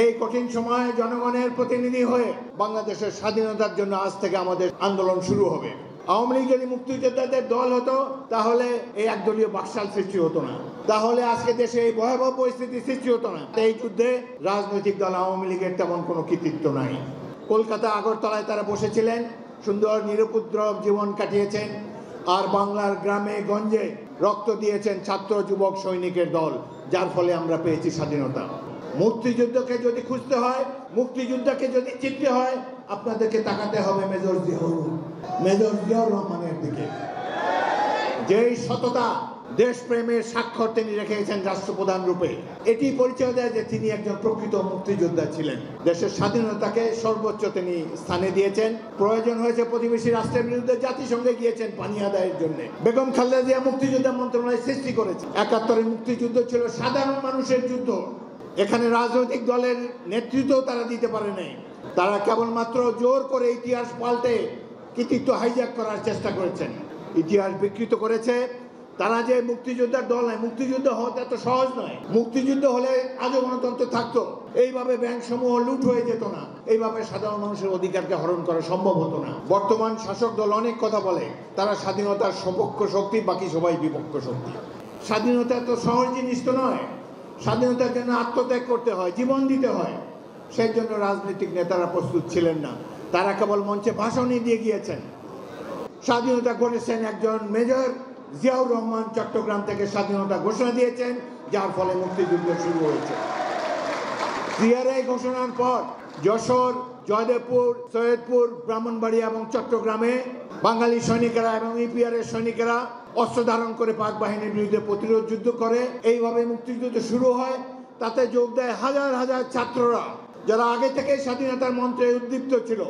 এই কঠিন সময়ে জনগণের প্রতিনিধি হয়ে বাংলাদেশের স্বাধীনতার জন্য আজ থেকে আমাদের আন্দোলন শুরু হবে। আওয়ামী লীগ যদি মুক্তিযোদ্ধাদের দল হতো, তাহলে এই একদলীয় বাকশাল সৃষ্টি হতো না। তাহলে আজকে দেশে এই ভয়াবহ পরিস্থিতি সৃষ্টি হতো না। এই যুদ্ধে রাজনৈতিক দল আওয়ামী লীগের তেমন কোনো কৃতিত্ব নাই। কলকাতা আগরতলায় তারা বসেছিলেন, সুন্দর নিরুপদ্রব জীবন কাটিয়েছেন, আর বাংলার গ্রামে গঞ্জে রক্ত দিয়েছেন ছাত্র যুবক সৈনিকের দল, যার ফলে আমরা পেয়েছি স্বাধীনতা। মুক্তিযুদ্ধকে যদি খুঁজতে হয়, মুক্তিযুদ্ধকে যদি চিনতে হয়, আপনাদেরকে তাকাতে হবে মেজর জিয়াউর মেজর জিয়াউর রহমানের দিকে। যেই সততা দেশপ্রেমের স্বাক্ষর তিনি রেখেছেন রাষ্ট্রপ্রধান রূপে, এটি পরিচয় দেয় যে তিনি একজন প্রকৃত মুক্তিযোদ্ধা ছিলেন। দেশের স্বাধীনতাকে সর্বোচ্চ তিনি স্থানে দিয়েছেন। প্রয়োজন হয়েছে প্রতিবেশী রাষ্ট্রের বিরুদ্ধে জাতিসংঘে গিয়েছেন পানি আদায়ের জন্য। বেগম খালেদা জিয়া মুক্তিযোদ্ধা মন্ত্রণালয় সৃষ্টি করেছে। একাত্তরের মুক্তিযুদ্ধ ছিল সাধারণ মানুষের যুদ্ধ। এখানে রাজনৈতিক দলের নেতৃত্ব তারা দিতে পারে নাই। তারা কেবলমাত্র জোর করে ইতিহাস পাল্টে কৃতিত্ব হাইজ্যাক করার চেষ্টা করেছেন। ইতিহাস বিকৃত করেছে। তারা যে মুক্তিযোদ্ধার দল নয়, মুক্তিযুদ্ধ হওয়া এত সহজ নয়। মুক্তিযুদ্ধ হলে আজও গণতন্ত্র থাকতো। এইভাবে ব্যাংক সমূহ লুট হয়ে যেত না। এইভাবে সাধারণ মানুষের অধিকারকে হরণ করা সম্ভব হতো না। বর্তমান শাসক দল অনেক কথা বলে, তারা স্বাধীনতার সপক্ষ শক্তি, বাকি সবাই বিপক্ষ শক্তি। স্বাধীনতা এত সহজ জিনিস তো নয়। স্বাধীনতার জন্য আত্মত্যাগ করতে হয়, জীবন দিতে হয় সেই জন্য রাজনৈতিক নেতারা প্রস্তুত ছিলেন না। তারা কেবল মঞ্চে ভাষণই দিয়ে গিয়েছেন। স্বাধীনতা করেছেন একজন মেজর জিয়াউর রহমান চট্টগ্রাম থেকে স্বাধীনতা ঘোষণা দিয়েছেন, যার ফলে মুক্তিযুদ্ধ শুরু হয়েছে। সিআরআই ঘোষণার পর যশোর, জয়দেবপুর, সৈয়দপুর, ব্রাহ্মণবাড়িয়া এবং চট্টগ্রামে বাঙালি সৈনিকেরা এবং ইপিআর এর সৈনিকেরা অস্ত্র ধারণ করে পাক বাহিনীর বিরুদ্ধে প্রতিরোধ যুদ্ধ করে। এইভাবে মুক্তিযুদ্ধ শুরু হয়। তাতে যোগ দেয় হাজার হাজার ছাত্ররা, যারা আগে থেকে স্বাধীনতার মন্ত্রে উদ্দীপ্ত ছিল।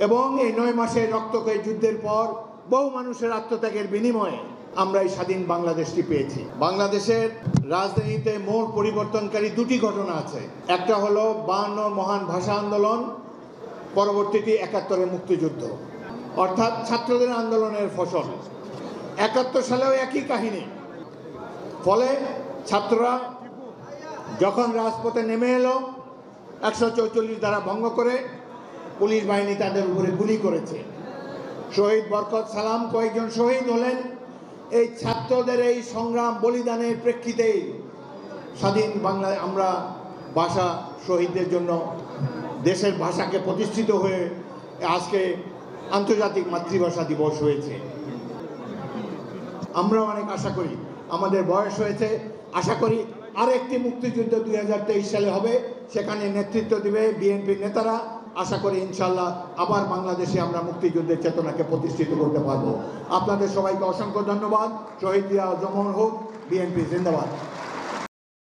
এবং এই নয় মাসের রক্তক্ষয়ী যুদ্ধের পর বহু মানুষের আত্মত্যাগের বিনিময়ে আমরা এই স্বাধীন বাংলাদেশটি পেয়েছি। বাংলাদেশের রাজনীতিতে মোড় পরিবর্তনকারী দুটি ঘটনা আছে। একটা হলো বায়ান্ন মহান ভাষা আন্দোলন, পরবর্তীটি একাত্তরের মুক্তিযুদ্ধ। অর্থাৎ ছাত্রদের আন্দোলনের ফসল। একাত্তর সালেও একই কাহিনী। ফলে ছাত্ররা যখন রাজপথে নেমে এলো, একশো চৌচল্লিশ দ্বারা ভঙ্গ করে পুলিশ বাহিনী তাদের উপরে গুলি করেছে। শহীদ বরকত সালাম কয়েকজন শহীদ হলেন। এই ছাত্রদের এই সংগ্রাম বলিদানের প্রেক্ষিতেই স্বাধীন বাংলায় আমরা ভাষা শহীদদের জন্য দেশের ভাষাকে প্রতিষ্ঠিত হয়ে আজকে আন্তর্জাতিক মাতৃভাষা দিবস হয়েছে। আমরা অনেক আশা করি। আমাদের বয়স হয়েছে। আশা করি আরেকটি মুক্তিযুদ্ধ দু হাজার তেইশ সালে হবে। সেখানে নেতৃত্ব দিবে বিএনপির নেতারা। আশা করি ইনশাল্লাহ আবার বাংলাদেশে আমরা মুক্তিযুদ্ধের চেতনাকে প্রতিষ্ঠিত করতে পারব। আপনাদের সবাইকে অসংখ্য ধন্যবাদ। শহীদ জিয়া জমন হোক, বিএনপি জিন্দাবাদ।